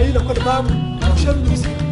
حي لكل بام وشم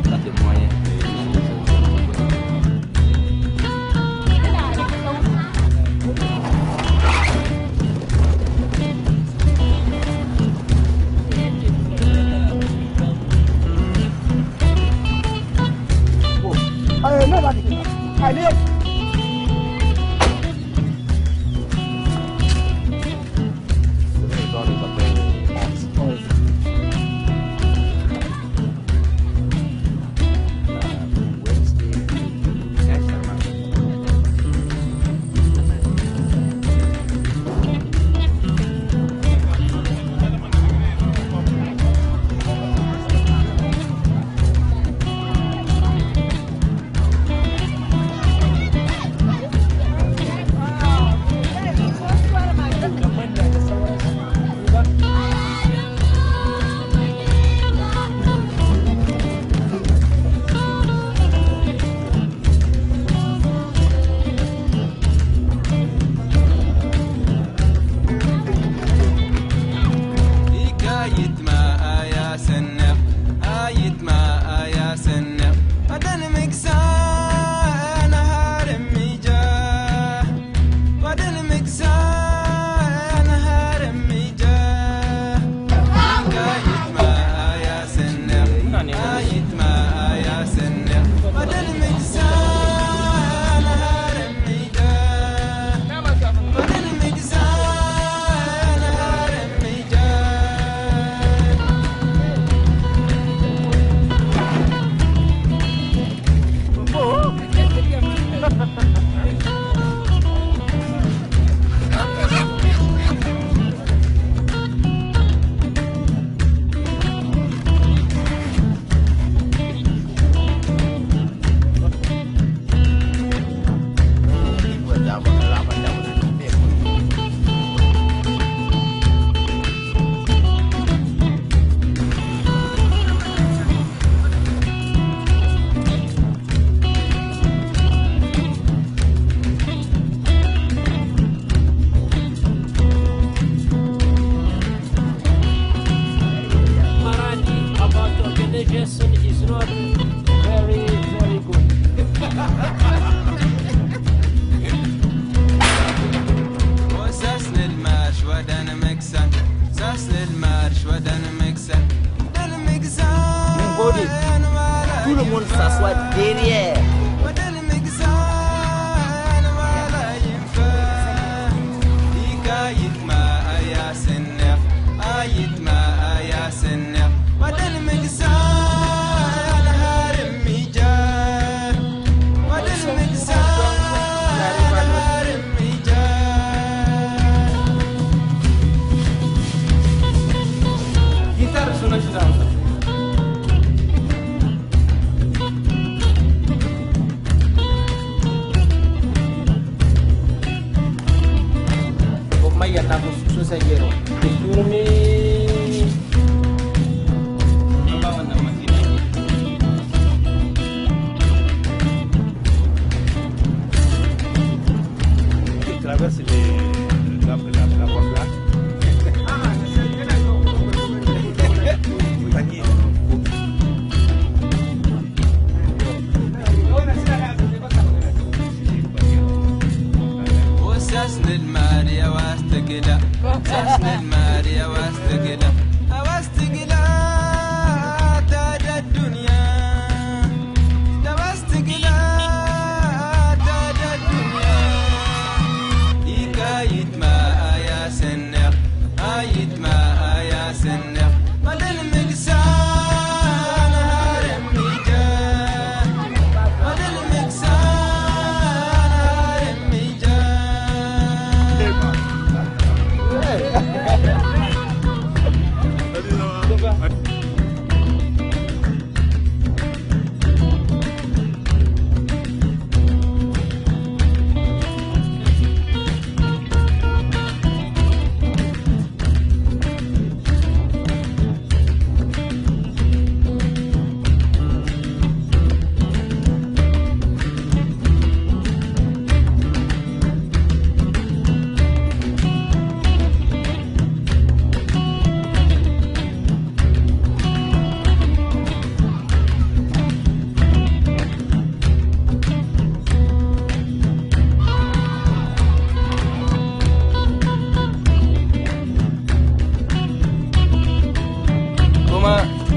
المال يا واستقلا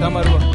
Tamarúa.